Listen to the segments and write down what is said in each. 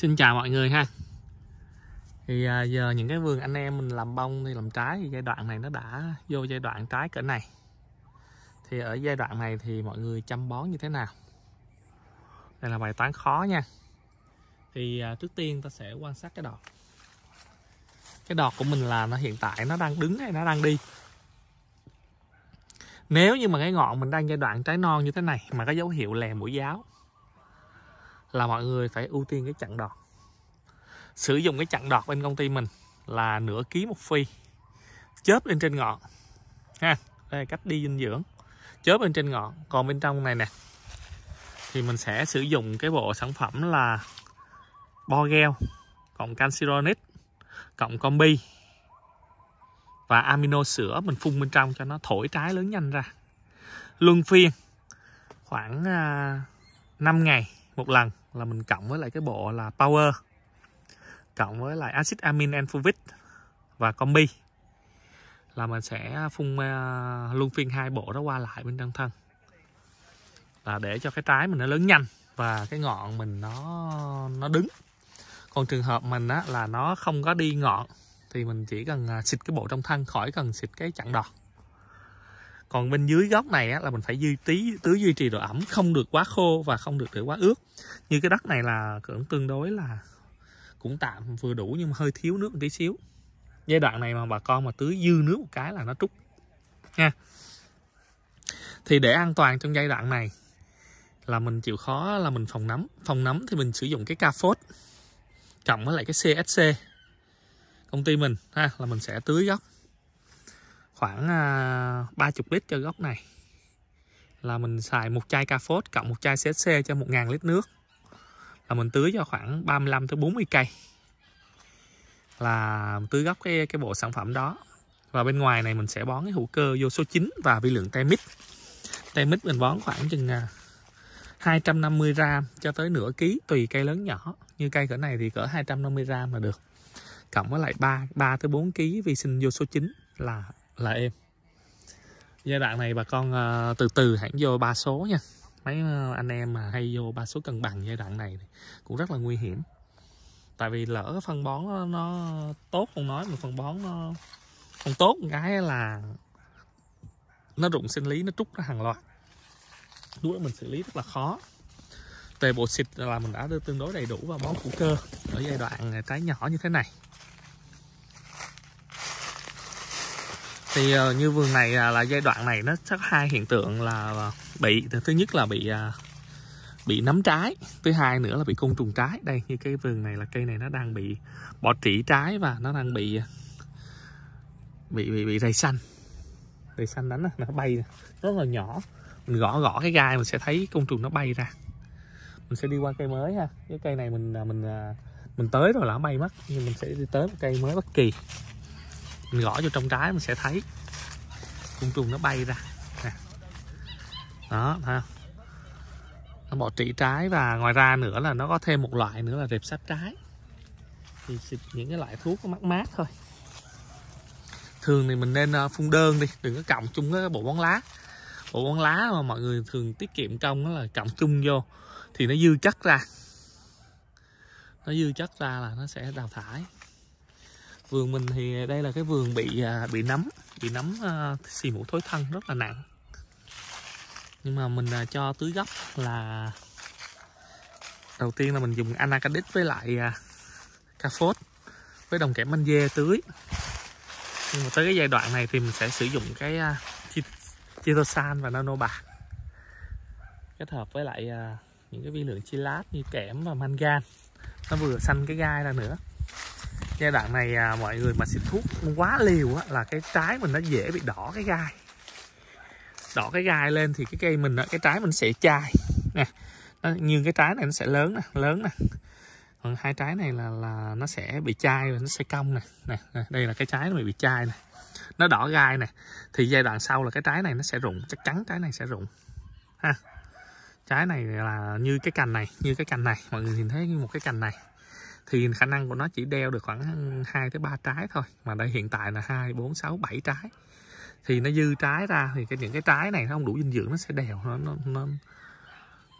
Xin chào mọi người ha. Thì à, giờ những cái vườn anh em mình làm bông thì làm trái thì giai đoạn này nó đã vô giai đoạn trái cỡ này. Thì ở giai đoạn này thì mọi người chăm bón như thế nào? Đây là bài toán khó nha. Thì à, trước tiên ta sẽ quan sát cái đọt. Cái đọt của mình là nó hiện tại nó đang đứng hay nó đang đi? Nếu như mà cái ngọn mình đang giai đoạn trái non như thế này Mà có dấu hiệu lè mũi giáo là mọi người phải ưu tiên cái chặn đọt. Sử dụng cái chặn đọt bên công ty mình là nửa ký một phi chớp lên trên ngọn ha đây là cách đi dinh dưỡng. Chớp lên trên ngọn còn bên trong này nè thì mình sẽ sử dụng cái bộ sản phẩm là bo gel cộng canxironit, cộng combi và amino sữa mình phun bên trong cho nó thổi trái lớn nhanh ra. Luân phiên khoảng à, 5 ngày một lần là mình cộng với lại cái bộ là power cộng với lại acid amin enfovic và combi là mình sẽ phun uh, luân phiên hai bộ đó qua lại bên trong thân. Là để cho cái trái mình nó lớn nhanh và cái ngọn mình nó nó đứng. Còn trường hợp mình á là nó không có đi ngọn thì mình chỉ cần à, xịt cái bộ trong thân khỏi cần xịt cái chặn đọt còn bên dưới gốc này á, là mình phải duy tí tưới duy trì độ ẩm không được quá khô và không được để quá ướt. Như cái đất này là cũng tương đối là cũng tạm vừa đủ nhưng mà hơi thiếu nước một tí xíu. Giai đoạn này mà bà con mà tưới dư nước một cái là nó trút. Nha. Thì để an toàn trong giai đoạn này là mình chịu khó là mình phòng nấm. Phòng nấm thì mình sử dụng cái ca phốt cộng với lại cái CSC công ty mình ha là mình sẽ tưới gốc khoảng à, 30 lít cho gốc này. Là mình xài một chai ca phốt cộng một chai CSC cho 1.000 lít nước. Là mình tưới cho khoảng 35 tới 40 cây. Là tưới gốc cái cái bộ sản phẩm đó. Và bên ngoài này mình sẽ bón cái hữu cơ vô số 9 và vi lượng temix temix mình bón khoảng chừng à, 250 gram cho tới nửa ký tùy cây lớn nhỏ. Như cây cỡ này thì cỡ 250 gram là được. Cộng với lại 3 3 tới 4 ký vi sinh vô số 9 là là em. Giai đoạn này bà con ờ, từ từ hãy vô ba số nha. Mấy ờ, anh em mà hay vô ba số cân bằng giai đoạn này cũng rất là nguy hiểm. Tại vì lỡ phân bón nó, nó tốt không nói mà phân bón nó không tốt cái là nó rụng sinh lý nó trút ra hàng loạt. Lúc đó mình xử lý rất là khó. Tề bộ xịt là mình đã đưa tương đối đầy đủ và bón hữu cơ ở giai đoạn ờ, trái nhỏ như thế này. Thì uh, như vườn này à, là giai đoạn này nó có hai hiện tượng là à, bị thứ nhất là bị uh, bị nấm trái thứ hai nữa là bị côn trùng trái. Đây như cái vườn này là cây này nó đang bị bỏ trĩ trái và nó đang bị bị bị bị rầy xanh. Rầy xanh đánh nó bay rất là nhỏ. Mình gõ gõ cái gai mình sẽ thấy côn trùng nó bay ra. Mình sẽ đi qua cây mới ha. Cái cây này mình mình mình tới rồi là nó bay mất nhưng mình sẽ đi tới một cây mới bất kỳ mình gõ vô trong trái mình sẽ thấy. Côn trùng nó bay ra. Nè. Đó, thấy không? Nó bỏ trị trái và ngoài ra nữa là nó có thêm một loại nữa là rệp sáp trái. Thì xịt những cái loại thuốc có mát mát thôi. Thường thì mình nên ờ, phun đơn đi, đừng có cộng chung cái bộ bón lá. Bộ bón lá mà mọi người thường tiết kiệm công đó là cộng chung vô, thì nó dư chất ra. Nó dư chất ra là nó sẽ đào thải vườn mình thì đây là cái vườn bị à, bị nấm bị nấm uh, xì mũ thối thân rất là nặng. Nhưng mà mình uh, cho tưới gốc là đầu tiên là mình dùng anacardic với lại uh, phốt với đồng kẽm magie tưới. Nhưng mà tới cái giai đoạn này thì mình sẽ sử dụng cái uh, chitosan và nano bạc kết hợp với lại uh, những cái vi lượng chilat như kẽm và mangan. Nó vừa xanh cái gai ra nữa giai đoạn này à, mọi người mà xịt thuốc quá liều á, là cái trái mình nó dễ bị đỏ cái gai. Đỏ cái gai lên thì cái cây mình cái trái mình sẽ chai. Nè nó, như cái trái này nó sẽ lớn nè lớn nè. Còn hai trái này là là nó sẽ bị chai và nó sẽ cong nè. Nè, nè đây là cái trái nó bị chai nè. Nó đỏ gai nè. Thì giai đoạn sau là cái trái này nó sẽ rụng chắc chắn trái này sẽ rụng. Ha. Trái này là như cái cành này như cái cành này. Mọi người nhìn thấy như một cái cành này thì khả năng của nó chỉ đeo được khoảng 2 tới 3 trái thôi mà đây hiện tại là 2 4 6 7 trái. Thì nó dư trái ra thì cái những cái trái này nó không đủ dinh dưỡng nó sẽ đèo nó nó nó,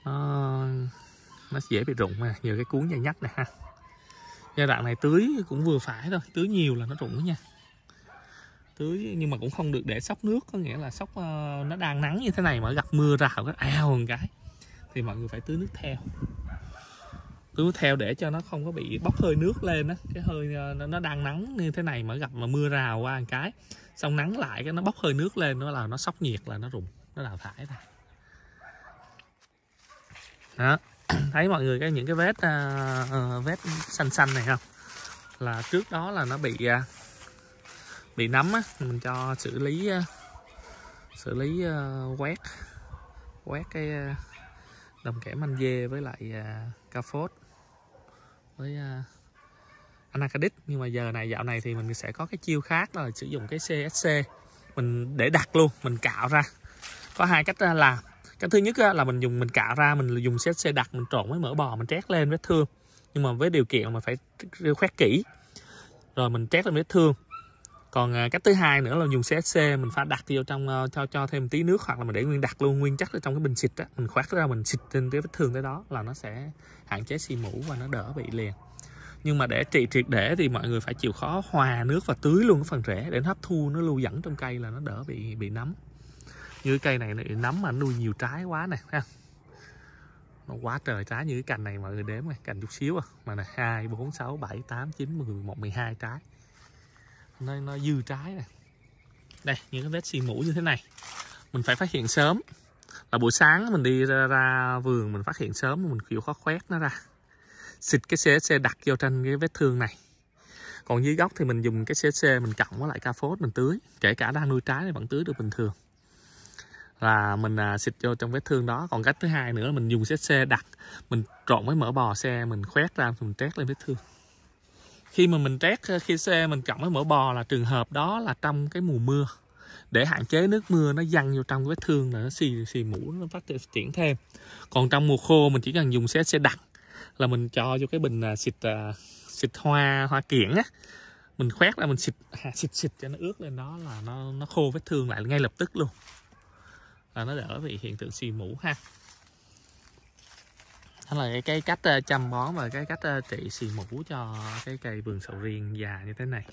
nó nó dễ bị rụng nè nhiều cái cuốn dây nhắc nè ha. Giai đoạn này tưới cũng vừa phải thôi tưới nhiều là nó rụng nha. Tưới nhưng mà cũng không được để sóc nước có nghĩa là sóc ờ, nó đang nắng như thế này mà gặp mưa rào cái ao một cái thì mọi người phải tưới nước theo cứ theo để cho nó không có bị bốc hơi nước lên á. Cái hơi ờ, nó, nó đang nắng như thế này mà gặp mà mưa rào qua một cái xong nắng lại cái nó bốc hơi nước lên nó là nó sốc nhiệt là nó rụng nó đào thải ra. Đó thấy mọi người cái những cái vết uh, vết xanh xanh này không? Là trước đó là nó bị uh, bị nấm á mình cho xử lý uh, xử lý uh, quét quét cái uh, đồng kẽm anh dê với lại uh, ca phốt với à, uh, Anacadis nhưng mà giờ này dạo này thì mình sẽ có cái chiêu khác là sử dụng cái CSC mình để đặt luôn mình cạo ra. Có hai cách à, làm. Cái thứ nhất à, là mình dùng mình cạo ra mình dùng CSC đặt mình trộn với mỡ bò mình trét lên vết thương. Nhưng mà với điều kiện mà phải khoét kỹ. Rồi mình trét lên vết thương còn à, cách thứ hai nữa là dùng CSC mình phải đặt vô trong ờ, cho cho thêm tí nước hoặc là mình để nguyên đặt luôn, nguyên chắc ở trong cái bình xịt á. Mình khoét ra mình xịt trên cái vết thương tới đó là nó sẽ hạn chế xì mũ và nó đỡ bị liền. Nhưng mà để trị triệt để thì mọi người phải chịu khó hòa nước và tưới luôn cái phần rễ để nó hấp thu, nó lưu dẫn trong cây là nó đỡ bị bị nấm. Như cái cây này nó nấm mà nuôi nhiều trái quá này ha. Nó quá trời trái như cái cành này mọi người đếm này cành chút xíu à. Mà này hai, bốn, sáu, bảy, tám, chín, mười, một, mười hai trái nó nó dư trái này. Đây những cái vết xì mũ như thế này. Mình phải phát hiện sớm. Là buổi sáng mình đi ra, ra vườn mình phát hiện sớm mình chịu khó khoét nó ra. Xịt cái CSC đặt vô trên cái vết thương này. Còn dưới gốc thì mình dùng cái CSC mình cộng với lại ca phốt mình tưới. Kể cả đang nuôi trái thì vẫn tưới được bình thường. Là mình à, xịt vô trong vết thương đó. Còn cách thứ hai nữa là mình dùng CSC đặt. Mình trộn với mỡ bò xe mình khoét ra mình trét lên vết thương khi mà mình trét ờ, khi xe mình cộng với mỡ bò là trường hợp đó là trong cái mùa mưa. Để hạn chế nước mưa, nó dăng vô trong vết thương là nó xì xì mũ, nó phát triển thêm. Còn trong mùa khô, mình chỉ cần dùng CSC đặt là mình cho vô cái bình à, xịt à, xịt hoa hoa kiển á. Mình khoét ra, mình xịt à, xịt xịt cho nó ướt lên đó là nó nó khô vết thương lại ngay lập tức luôn. Là nó đỡ bị hiện tượng xì mũ ha đó là cái, cách ờ, chăm bón và cái cách ờ, trị xì mũ cho cái cây vườn sầu riêng già như thế này.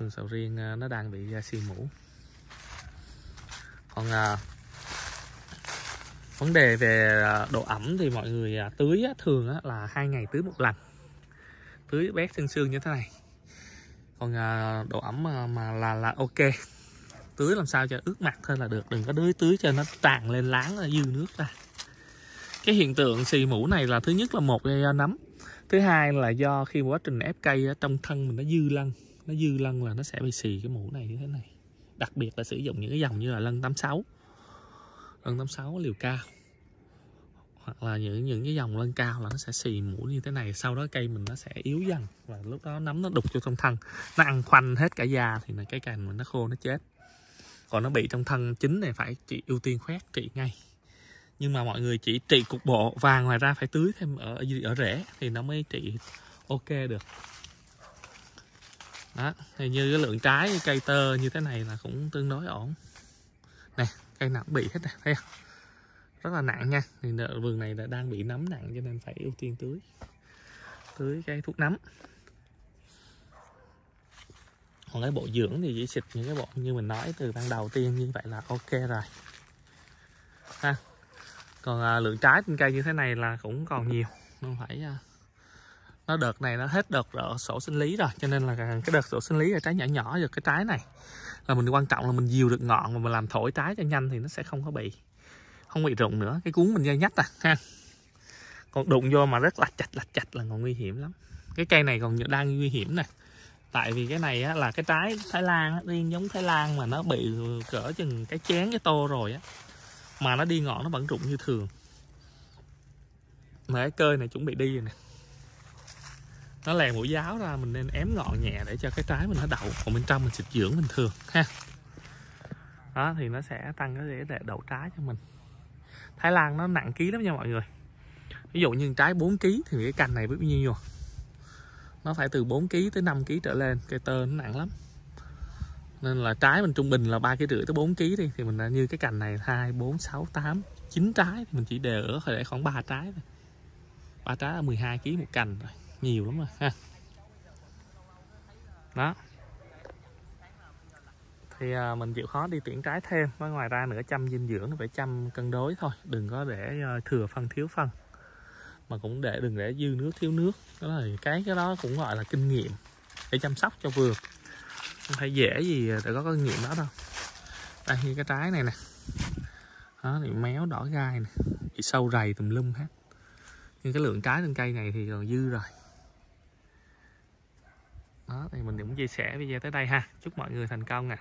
Vườn sầu riêng ờ, nó đang bị xì mũ. Còn vấn đề về độ ẩm thì mọi người tưới thường là hai ngày tưới một lần. Tưới bét xương xương như thế này. Còn độ ẩm mà, là là ok. Tưới làm sao cho ướt mặt thôi là được đừng có tưới tưới cho nó tràn lên láng dư nước ra cái hiện tượng xì mũ này là thứ nhất là một do à, nấm. Thứ hai là do khi quá trình ép cây trong thân mình nó dư lân nó dư lân là nó sẽ bị xì cái mũ này như thế này. Đặc biệt là sử dụng những cái dòng như là lân 86 lân 86 liều cao, hoặc là những những cái dòng lân cao là nó sẽ xì mũ như thế này, sau đó cây mình nó sẽ yếu dần và lúc đó nấm nó đục vô trong thân. Nó ăn khoanh hết cả da thì là cái cành mình nó khô, nó chết. Còn nó bị trong thân chính này phải trị ưu tiên khoét trị ngay nhưng mà mọi người chỉ trị cục bộ và ngoài ra phải tưới thêm ở ở rễ thì nó mới trị ok được. Đó, thì như cái lượng trái cây tơ như thế này là cũng tương đối ổn. Nè, cây nào cũng bị hết này thấy không? Rất là nặng nha. Thì vườn này là đang bị nấm nặng cho nên phải ưu tiên tưới. Tưới cái thuốc nấm. Còn cái bộ dưỡng thì chỉ xịt những cái bộ như mình nói từ ban đầu tiên, như vậy là ok rồi. Ha còn à, lượng trái trên cây như thế này là cũng còn nhiều. Không phải à, nó đợt này nó hết đợt rồi sổ sinh lý rồi cho nên là cái đợt sổ sinh lý là trái nhỏ nhỏ được cái trái này. Là mình quan trọng là mình dìu được ngọn mà mình làm thổi trái cho nhanh thì nó sẽ không có bị không bị rụng nữa. Cái cuốn mình dây nhách à ha. Còn đụng vô mà rất là chạch là chạch là còn nguy hiểm lắm. Cái cây này còn đang nguy hiểm nè. Tại vì cái này á, là cái trái thái lan á, riêng giống thái lan mà nó bị cỡ chừng cái chén cái tô rồi á mà nó đi ngọn nó vẫn rụng như thường. Mà cái cơi này chuẩn bị đi rồi nè. Nó lèn mũi giáo ra, mình nên ém ngọn nhẹ để cho cái trái mình nó đậu. Còn bên trong mình xịt dưỡng bình thường, ha. Đó, thì nó sẽ tăng cái để đậu trái cho mình. Thái Lan nó nặng ký lắm nha mọi người. Ví dụ như trái 4 kg thì cái cành này bao nhiêu nó phải từ 4 kg tới 5 kg trở lên. Cây tơ nó nặng lắm nên là trái mình trung bình là ba kg rưỡi tới 4 kg đi. Thì mình như cái cành này 2 4 6 8 9 trái. Thì mình chỉ đều ở để khoảng ba trái thôi. Ba trái là 12 kg một cành rồi. Nhiều lắm rồi ha. Đó. Thì à, mình chịu khó đi tuyển trái thêm. Và ngoài ra nữa chăm dinh dưỡng phải chăm cân đối thôi. Đừng có để à, thừa phân thiếu phân. Mà cũng để đừng để dư nước thiếu nước. Đó là cái cái đó cũng gọi là kinh nghiệm để chăm sóc cho vườn không phải dễ gì để có kinh nghiệm đó đâu. Đây như cái trái này nè. Đó, thì méo đỏ gai nè. Bị sâu rầy tùm lum hết. Nhưng cái lượng trái trên cây này thì còn dư rồi. Đó, thì mình cũng chia sẻ video tới đây ha. Chúc mọi người thành công nè.